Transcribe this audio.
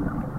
you